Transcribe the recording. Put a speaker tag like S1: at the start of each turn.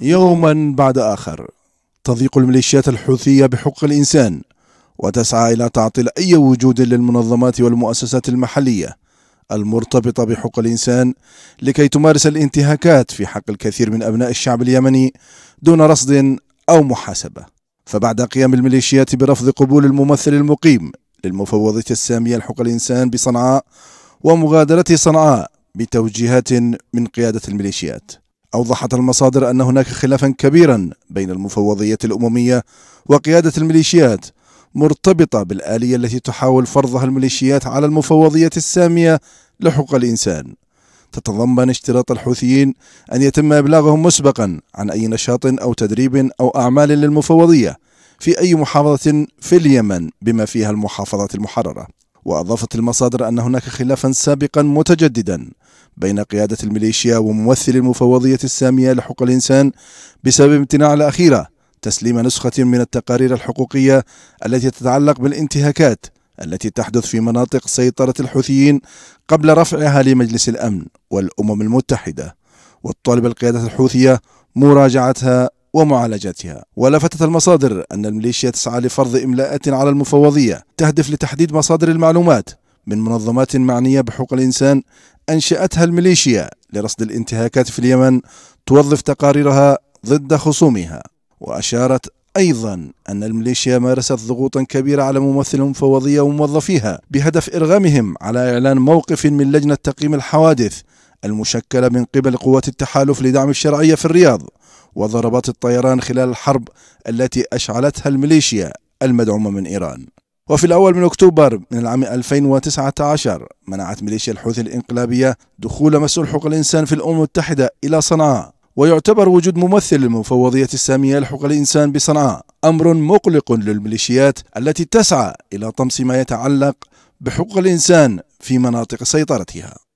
S1: يوما بعد آخر. تضيق الميليشيات الحوثية بحقوق الإنسان وتسعى إلى تعطيل أي وجود للمنظمات والمؤسسات المحلية المرتبطة بحقوق الإنسان لكي تمارس الانتهاكات في حق الكثير من أبناء الشعب اليمني دون رصد أو محاسبة. فبعد قيام الميليشيات برفض قبول الممثل المقيم للمفوضية السامية لحقوق الإنسان بصنعاء ومغادرة صنعاء بتوجيهات من قيادة الميليشيات. أوضحت المصادر أن هناك خلافا كبيرا بين المفوضية الأممية وقيادة الميليشيات مرتبطة بالآلية التي تحاول فرضها الميليشيات على المفوضية السامية لحقوق الإنسان. تتضمن اشتراط الحوثيين أن يتم إبلاغهم مسبقا عن أي نشاط أو تدريب أو أعمال للمفوضية في أي محافظة في اليمن بما فيها المحافظات المحررة. وأضافت المصادر أن هناك خلافا سابقا متجددا بين قيادة الميليشيا وممثل المفوضية السامية لحقوق الإنسان بسبب امتناع الأخيرة تسليم نسخة من التقارير الحقوقية التي تتعلق بالانتهاكات التي تحدث في مناطق سيطرة الحوثيين قبل رفعها لمجلس الأمن والأمم المتحدة. والطالب القيادة الحوثية مراجعتها ومعالجتها. ولفتت المصادر أن الميليشيا تسعى لفرض إملاءات على المفوضية تهدف لتحديد مصادر المعلومات من منظمات معنية بحقوق الإنسان أنشأتها الميليشيا لرصد الانتهاكات في اليمن توظف تقاريرها ضد خصومها. وأشارت أيضا أن الميليشيا مارست ضغوطا كبيرة على ممثل المفوضية وموظفيها بهدف إرغامهم على إعلان موقف من لجنة تقييم الحوادث المشكلة من قبل قوات التحالف لدعم الشرعية في الرياض. وضربات الطيران خلال الحرب التي أشعلتها الميليشيا المدعومة من إيران. وفي الأول من أكتوبر من العام 2019 منعت ميليشيا الحوثي الإنقلابية دخول مسؤول حقوق الإنسان في الأمم المتحدة إلى صنعاء. ويعتبر وجود ممثل للمفوضية السامية لحقوق الإنسان بصنعاء. أمر مقلق للميليشيات التي تسعى إلى طمس ما يتعلق بحقوق الإنسان في مناطق سيطرتها.